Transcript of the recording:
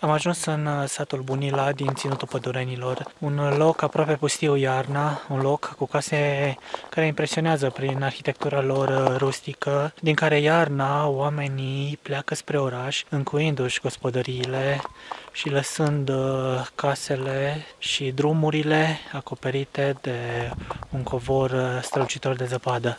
Am ajuns în uh, satul Bunila din Ținutul Pădurenilor, un loc aproape pustiu iarna, un loc cu case care impresionează prin arhitectura lor uh, rustică, din care iarna oamenii pleacă spre oraș, încuindu-și gospodăriile și lăsând uh, casele și drumurile acoperite de un covor strălucitor de zăpadă.